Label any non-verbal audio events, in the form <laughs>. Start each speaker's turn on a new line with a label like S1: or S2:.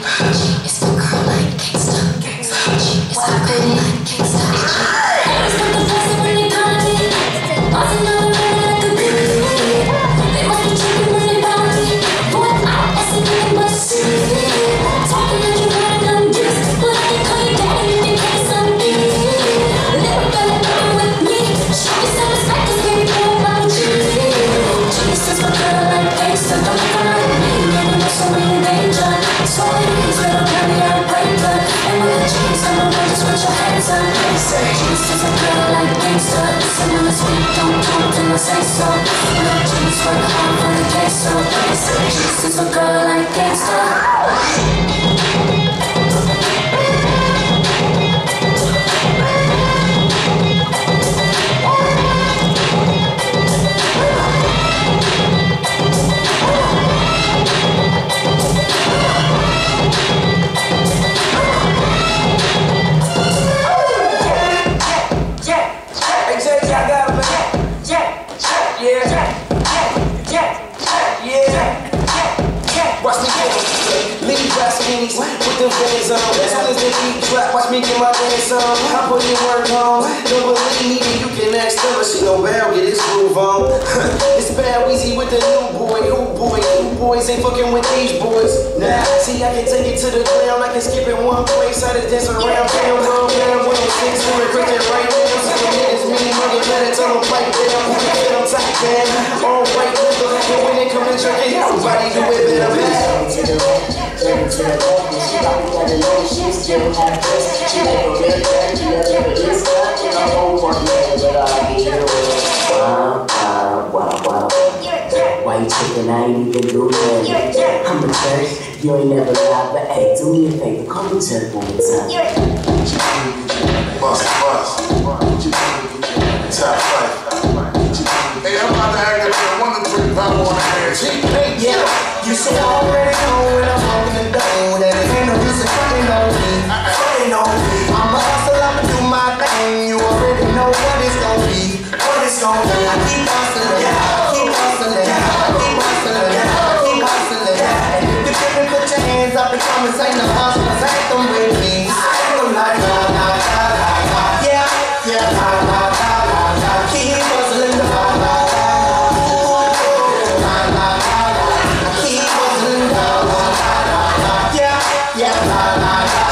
S1: It's the girl like gangsta. Gangsta. It's the dreams on the way, put your hands on me Say dreams is a girl like a gangster Listen to the speak, don't talk till I say so No dreams, work hard for the day, so Say dreams is a girl like gangster
S2: them fans on. As soon as they beat drop, watch me get my dance on. I put in work on. Don't believe me, you can ask them. She gon' bow, get this groove on. <laughs> it's bad Weezy with the new boy, new boy. New boys ain't fucking with these boys. Nah, see, I can take it to the ground. I can skip in one place. I just dance around, down, roll down, one six, lyric written right now. So the niggas mean money, better tell them pipe down. Foot on top, man. All right, nigga. And when they come and jerk it, everybody do it better,
S3: to turn to and but wow. Why you tripping? I ain't even do that. I'm a jerk, you ain't never lied, but hey, do me a favor, call me jerk one more time.
S4: on
S5: you already know when I'm the door that it ain't no on me.
S2: On
S5: me. I'ma my thing. You already know what it's be. What it's be. I keep hustling. Yeah. Keep hustling. Yeah. Keep hustling. Yeah. Keep hustling. Yeah. If you put your hands up and come and say no. la la.